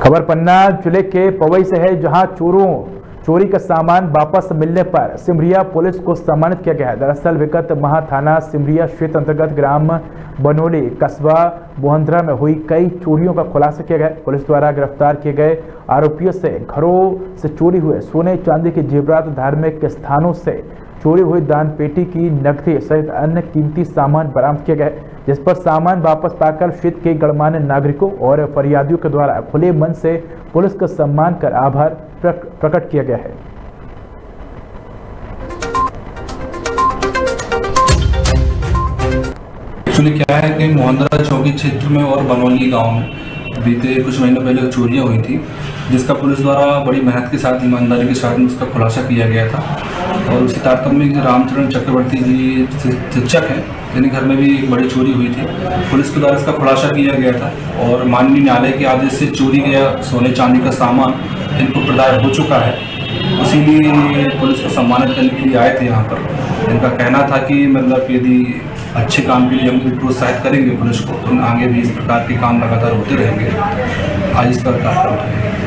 खबर पन्ना ज़िले के पवई से है, जहाँ चोरों, चोरी का सामान वापस मिलने पर सिमरिया पुलिस को सम्मानित किया गया है। दरअसल विगत महा थाना सिमरिया क्षेत्र अंतर्गत ग्राम बनोली, कस्बा, बोहंद्रा में हुई कई चोरियों का खुलासा किया गया पुलिस द्वारा गिरफ़्तार किए गए आरोपियों से, घरों से चोरी हुए सोने चांदी के जेवरात, धार्मिक स्थानों से चोरी हुई दान पेटी की नकदी सहित अन्य कीमती सामान बरामद गया है। जिस पर सामान वापस पाकर क्षेत्र के गणमान्य नागरिकों और फरियादियों के द्वारा खुले मन से पुलिस का सम्मान कर आभार प्रकट किया गया है। क्या है कि मोहनदरा चौकी क्षेत्र में और बनौली गाँव में बीते कुछ महीनों पहले चोरियाँ हुई थी, जिसका पुलिस द्वारा बड़ी मेहनत के साथ, ईमानदारी के साथ उसका खुलासा किया गया था। और उसी तारतम्य रामचरण चक्रवर्ती जी शिक्षक हैं जिनके घर में भी एक बड़ी चोरी हुई थी। पुलिस के द्वारा इसका खुलासा किया गया था और माननीय न्यायालय के आदेश से चोरी गया सोने चांदी का सामान इनको प्रदाय हो चुका है। इसीलिए पुलिस को सम्मानित करने के लिए आए थे यहाँ पर। इनका कहना था कि मतलब यदि अच्छे काम के लिए हम प्रोत्साहित करेंगे पुलिस को तो आगे भी इस प्रकार के काम लगातार होते रहेंगे। आज इस प्रकार है।